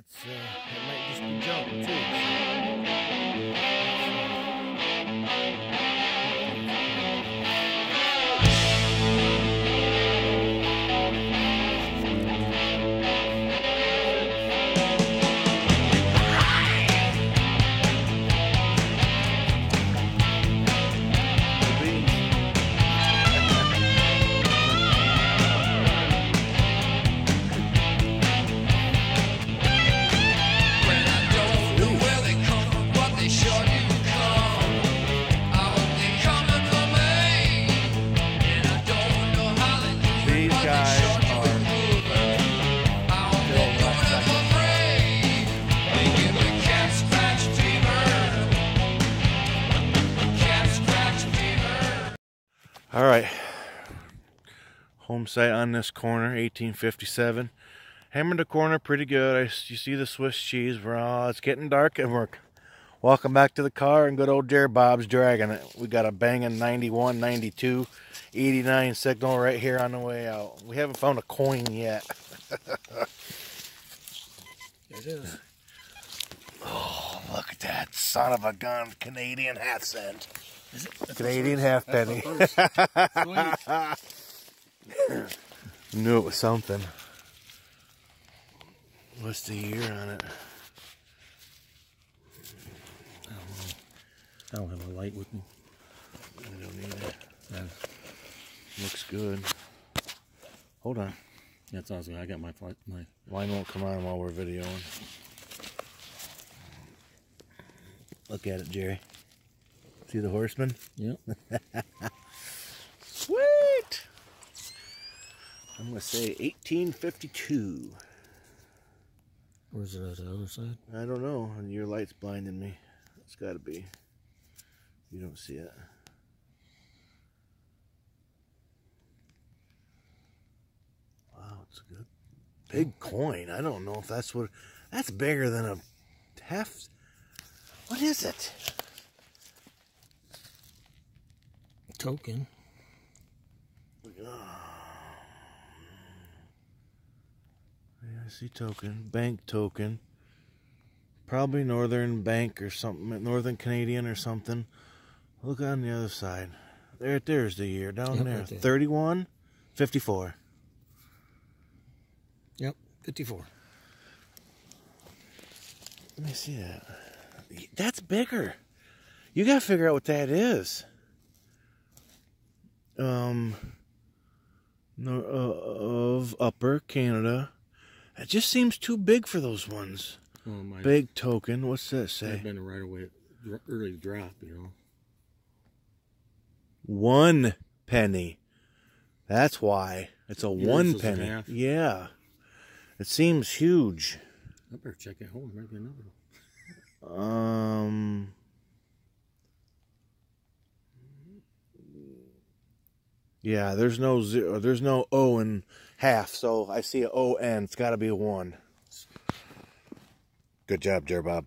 Let's, uh, it might just be junk too. All right. Home site on this corner, 1857. Hammered the corner pretty good. I, you see the Swiss cheese. All, it's getting dark and we're walking back to the car and good old Jerry Bob's dragging it. We got a banging 91, 92, 89 signal right here on the way out. We haven't found a coin yet. It is. Oh, look at that son of a gun. Canadian half cent. Is it? That's Canadian the half penny. that's the first. Sweet. Knew it was something. What's the year on it? I don't have a light with me. I don't need it. Yeah, Looks good. Hold on. that's awesome. I got my flight. My Mine won't come on while we're videoing. Look at it, Jerry. See the horseman? yeah. Sweet! I'm going to say 1852. Where's it at the other side? I don't know. Your light's blinding me. It's got to be. You don't see it. Wow, it's a good big coin. I don't know if that's what. That's bigger than a half. What is it? Token. Yeah, I see token. Bank token. Probably Northern Bank or something. Northern Canadian or something. Look on the other side. There, there's the year down Yep, there. right there. 31, 54. Yep. Fifty-four. Let me see that. That's bigger. You gotta figure out what that is. Um, no, uh, of Upper Canada. It just seems too big for those ones. Oh my. Big token. What's that I've say? been right away. Early drop. You know. One penny. That's why it's a Yours one penny. Yeah. It seems huge. I better check at home. Maybe another. one. Um. Yeah, there's no zero. There's no O in half, so I see a O N. It's got to be a one. Good job, Jer Bob.